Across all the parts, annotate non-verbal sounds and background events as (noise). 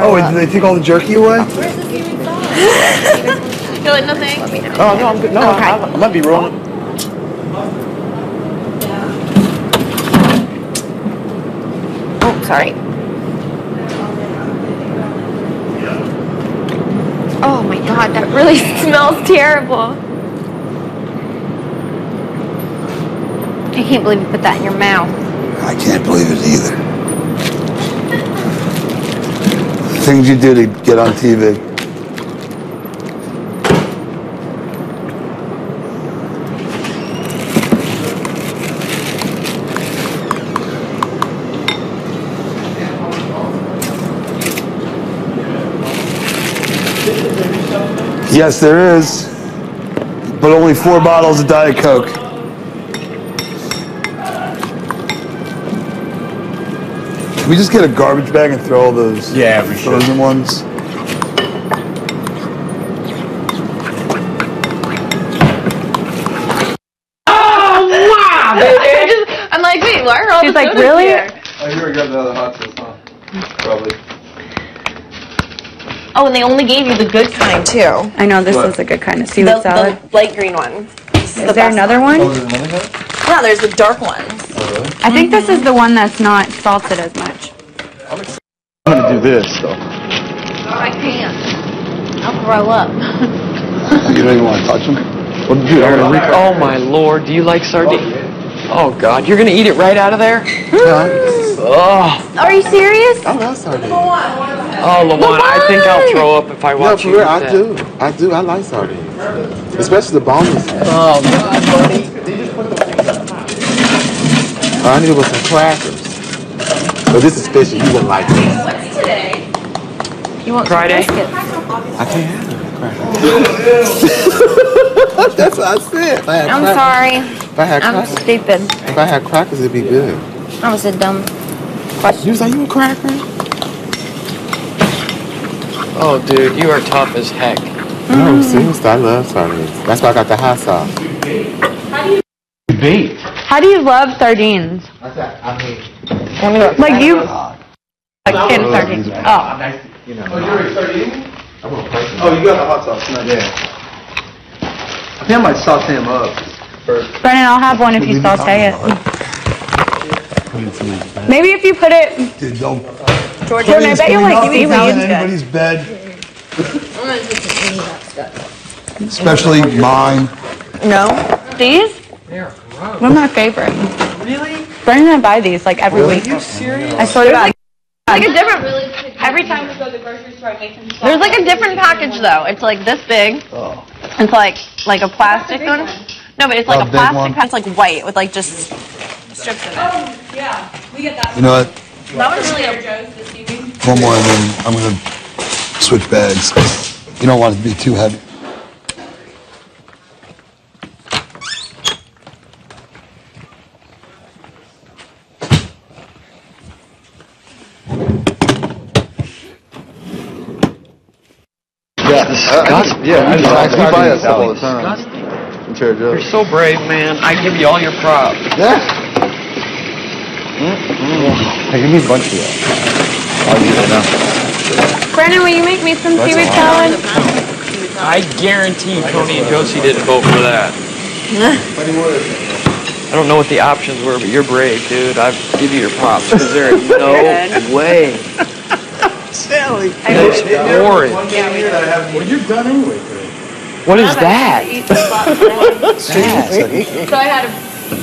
Oh, wait, did they take all the jerky away? (laughs) You're like, no thanks. Oh, no, I'm good. No, I, I might be rolling. Oh, sorry. Oh my god, that really (laughs) smells terrible. I can't believe you put that in your mouth. I can't believe it either. Things you do to get on TV. Yes, there is. But only four bottles of Diet Coke. Can we just get a garbage bag and throw all those Yeah, we should. frozen ones? Oh, (laughs) I'm like, wait, why are all She's the like, sodas really? here? Oh, you already got the other hot sauce, huh? Probably. Oh, and they only gave you the good kind too. I know this What? is a good kind of The, seaweed salad. the light green one. This Is the there another one. one? Oh, there's another guy? Yeah, there's the dark ones. Oh, really? I think this is the one that's not salted as much. I'm gonna do this, though. I can't. I'll throw up. (laughs) You don't even want to touch them? Well, dude, I'm gonna re- oh my lord, do you like sardines? Oh god, you're gonna eat it right out of there? Oh, Are you serious? I love sardines. oh, Lamont, I think I'll throw up if I watch No, watch for you real, I that. do. I do. I like sardines, especially the boneless. Oh god, buddy. I need it with some crackers. But this is fishy. You wouldn't like this. What's today? You want Friday? I can't have it. Crackers. (laughs) That's what I said. If I had I'm crackers, sorry. If I had I'm crackers, stupid. if I had crackers, it'd be good. That was a dumb You question. was like, you a cracker? Oh dude, you are tough as heck. No, seriously, I love sardines. That's why I got the hot sauce. Bait. How do you love sardines? I mean, Like you, like in sardines. Oh, oh. you know, Oh, you're sardine? I'm a person. Oh, you got the hot sauce. Nice. Yeah. I think I might saute him up first. Brendon, I'll have one if you saute it. Maybe if you put it, Dude, don't. Jordan, I bet you like Nothing down in seaweed. anybody's bed. Especially mine. No. These? One of my favorite. Really? Brendon and I buy these like every week. Are you serious? I swear to God. Like a different. Every time we go to the grocery store, I make them. There's like a different package though. It's like this big. Oh. It's like like a plastic one. No, but it's like oh, A a plastic one? pack. It's like white with like just strips in it. Oh yeah, we get that. You know what? That one's really a One more and then I'm gonna switch bags. You don't want it to be too heavy. Yeah, disgusting. Yeah, You I, I, love we buy that sardines, stuff all Alex. the time. Disgusting. In Trader You're so brave, man. I give you all your props. Yeah. Mmm. Hey, give me a bunch of that. I'll do that now. Brendon, will you make me some seaweed salad? I guarantee Tony and Josie didn't vote for that. I don't know what the options were, but you're brave, dude. I give you your props because there is no (laughs) way. Sally. That's horrid. Well, you're done anyway today. What is that? (laughs) So I had a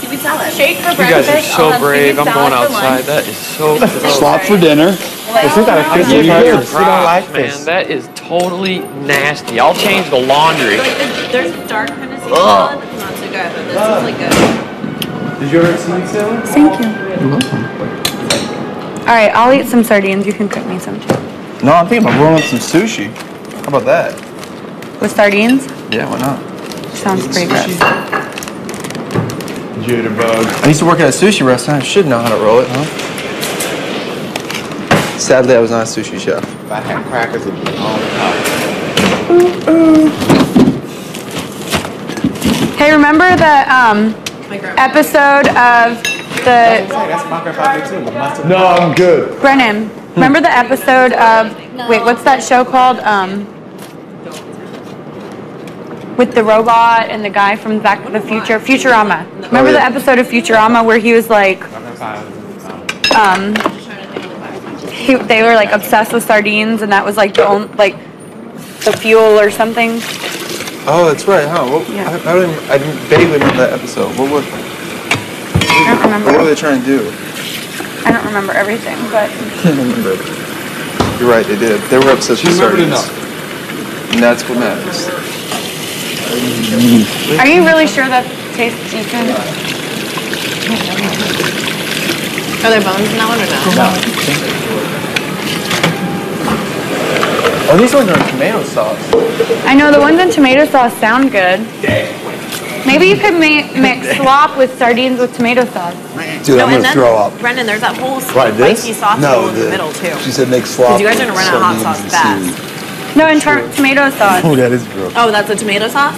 seaweed salad. Shake for You guys are so I'll brave. I'm going outside. That is so (laughs) gross. Slop for dinner. If we got a fish give you and your chips, don't like man. this. That is totally nasty. I'll change the laundry. Like the, there's dark kind of seaweed salad that's not so good, but this is like good. Did you ever eat seaweed salad? Thank you. You're welcome. All right, I'll eat some sardines. You can cook me some too. No, I'm thinking about rolling up some sushi. How about that? With sardines? Yeah, why not? Sounds pretty gross. Jitterbug. I used to work at a sushi restaurant. I should know how to roll it, huh? Sadly, I was not a sushi chef. If I had crackers, it'd be on top. Hey, remember the um, episode of the That's my grandpa too. No, I'm good. Brendon? Remember the episode of Wait, what's that show called? Um, with the robot and the guy from Back to the Future, Futurama. Remember the episode of Futurama where he was like, um, he, they were like obsessed with sardines, and that was like the only, like the fuel or something. Oh, that's right, huh? What, Yeah. I, I, don't even, I didn't vaguely remember that episode. What was? I don't remember. What were they trying to do? I don't remember everything, but (laughs) I can't remember. You're right, they did. They were obsessed She with sardines. enough. And that's what matters. Are you really sure that tastes decent? Are there bones in that one or no? Oh, these ones are in tomato sauce. I know the ones in tomato sauce sound good. Maybe you could ma- mix (laughs) slop with sardines with tomato sauce. Dude, I'm and gonna then, throw up. Brendon, there's that whole spicy sauce No, bowl in the, the, middle too. she said make slop. you guys are gonna with run out of hot sardines sauce and fast. Seaweed. No, in tar- tomato sauce. Oh, that is gross. Oh, that's a tomato sauce?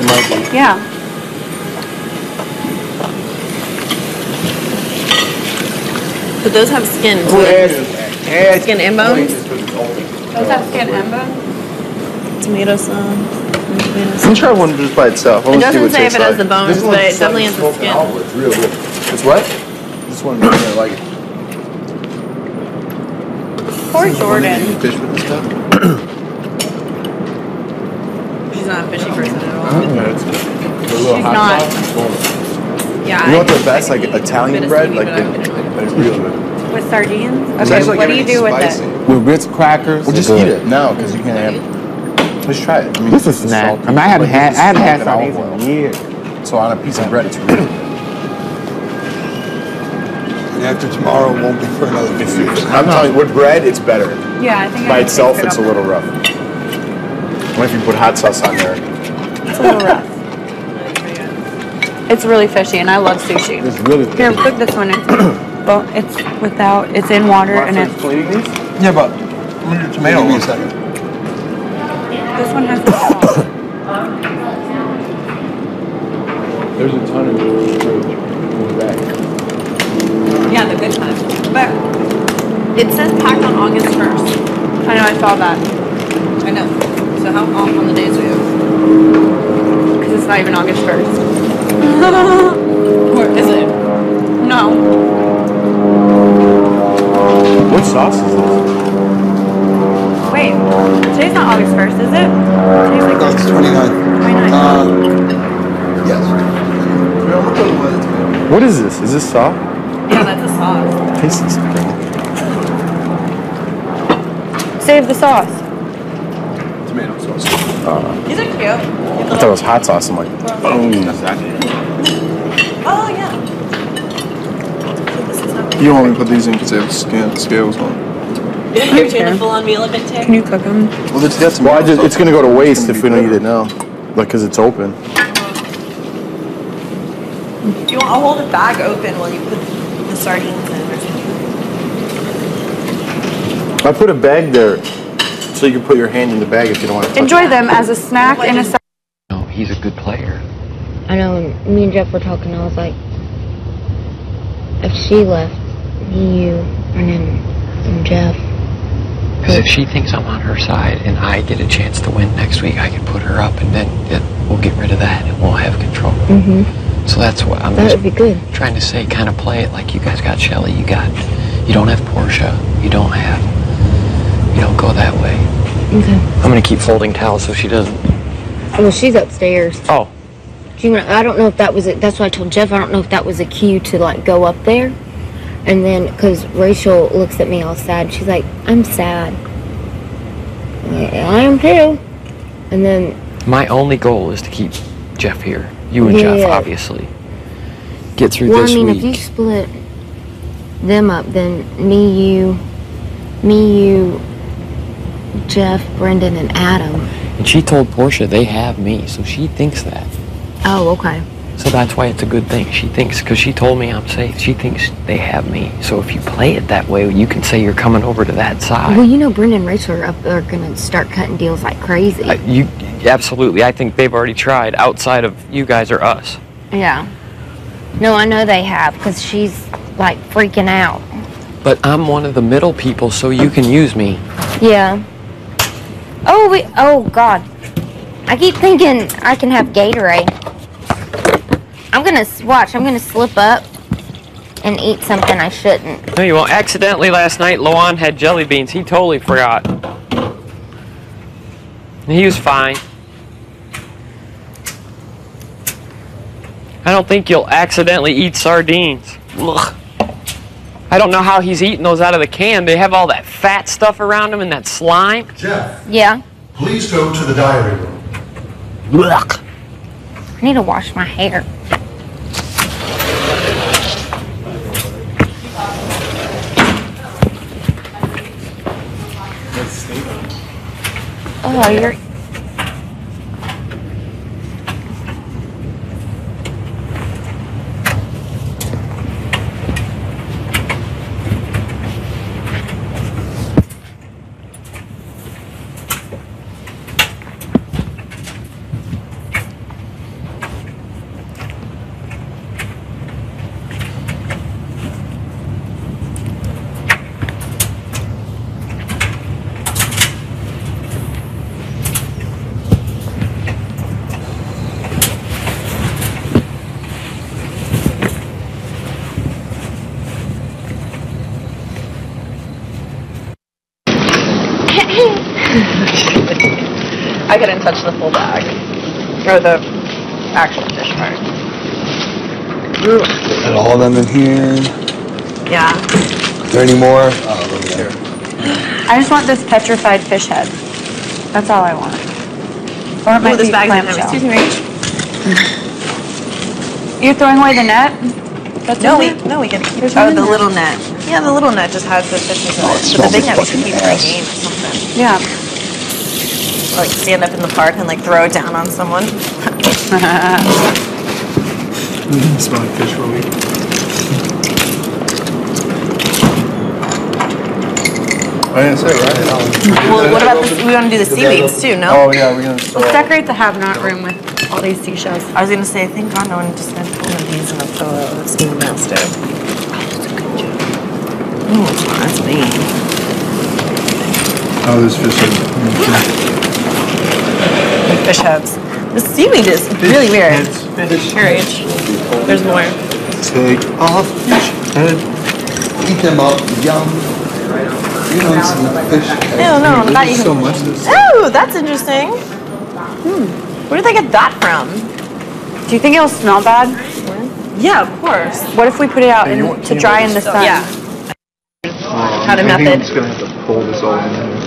It might be. Yeah. But those have skin too. Oh, skin and bones? Those have skin and bone. Tomato sauce. Tomato Let me try one just by itself. I It wanna see doesn't what say if it has like. the bones, but it definitely has the skin. olive. It's real good. It's what? This one, I like it. Poor Jordan. Fish with this stuff? (clears throat) She's not a fishy person at all. Oh, She's not. Yeah. You know I- what the best, like Italian a bit of bread, like the, I'm gonna- but it's real good. With sardines? Okay, actually what do you everything's do with spicy. it? With Ritz crackers. Well, just good. eat it. now, because you can't have. it. Let's try it. I mean, This is it's snack. I mean, I haven't but had, it's I haven't had salt and sardines olive in oil. years. So on a piece of bread, it's really good. And after tomorrow won't be for another few years. I'm telling you, with bread, it's better. Yeah, I think By would itself, it it's a little rough. What if you put hot sauce on there? It's a little rough. It's really fishy, and I love sushi. It's really Here, good. cook this one. It's, well, it's without. It's in water, and Want it's to cleaning these? Yeah, but I'm gonna do tomato Give me a second. this one has the salt. There's a ton of them in the fridge in the back. Yeah, the good kind. But it says packed on August 1st. I know. I saw that I know. So how off on the days we have? because it's not even August first. Or is it? No. What sauce is this? Wait. Today's not August first, is it? Today's like That's 29. 29th. Uh, yes. Here, I'm gonna put one in tomato. What is this? Is this salt? Yeah, that's a sauce. Tastes this thing. Save the sauce. Tomato sauce. These are cute. I thought it was hot sauce. I'm like, mm. Oh, yeah. This is not You only put these in because they have skin scales on. You think you're doing a full-on meal of it, Tim? Can you cook them? Well, it's got Well, I just, it's gonna go to waste if we don't eat it now. Like, cause it's open. Do you want, I'll hold the bag open while you put the sardines in or something. I put a bag there so you can put your hand in the bag if you don't want to touch Enjoy them as a snack and a. side. No, he's a good player. I know me and Jeff were talking, I was like, if she left, me, you, Brendon, and Jeff. Because if she thinks I'm on her side and I get a chance to win next week, I can put her up and then it, we'll get rid of that and we'll have control. Mm-hmm. So that's what I'm That just would be good. trying to say. Kind of play it like you guys got Shelly. You got, you don't have Porsche. You don't have, you don't go that way. Okay. I'm gonna keep folding towels so she doesn't. Oh, well, she's upstairs. Oh, She, went- I don't know if that was it. That's why I told Jeff. I don't know if that was a cue to like go up there, and then because Rachel looks at me all sad. She's like, "I'm sad." I I am too. And then my only goal is to keep Jeff here. You and Jeff, Yeah. obviously. Get through Well, this I mean, week. if you split them up, then me, you, me, you, Jeff, Brendon, and Adam. And she told Porsche they have me, so she thinks that. Oh, okay. So that's why it's a good thing. She thinks, because she told me I'm safe, she thinks they have me. So if you play it that way, you can say you're coming over to that side. Well, you know, Brendon and Rachel are up there gonna start cutting deals like crazy. Uh, you absolutely. I think they've already tried outside of you guys or us. yeah. No, I know they have, because she's like freaking out. But I'm one of the middle people, so you can use me. Yeah. Oh, we. Oh God. I keep thinking I can have Gatorade. I'm gonna watch. I'm gonna slip up and eat something I shouldn't. No, you won't. Accidentally last night, Lawon had jelly beans. He totally forgot. He was fine. I don't think you'll accidentally eat sardines. Ugh. I don't know how he's eating those out of the can. They have all that fat stuff around them and that slime. Jeff, Yeah. please go to the diary room. Ugh. I need to wash my hair. Oh, you're. I couldn't touch the full bag. Or the actual fish part. And all of them in here. Yeah. Is there any more? Oh, let here. I just want this petrified fish head. That's all I want. Or it might Oh, this be bag's clamshell. Excuse me. You're throwing away the net? That's No, we, no, we can keep, There's oh, one in the there. little net. Yeah, the little net just has the fishes in it. Oh, but the big net we can keep for a ass. game or something. Yeah. Or, Like stand up in the park and like throw it down on someone. Smell like fish for a week. I didn't say, right? Well, what about this? We want to do the seaweeds too, no? Oh, yeah, we're gonna Let's decorate the have-not room with all these seashells. I was gonna say, thank God no one just spent one of these in a photo of Steam Master. Oh, that's me. Oh, this fish is. (laughs) Fish heads. The seaweed is really weird. Heads, fish. Here, H. There's more. Take off fish head. Eat them up, yum. You don't see fish. No, no, not even. so much of this. Oh, that's interesting. Hmm. Where did they get that from? Do you think it'll smell bad? Yeah, of course. What if we put it out in, want- to dry in the sun? yeah. Um, Had a I think I'm just gonna have to pull this all in.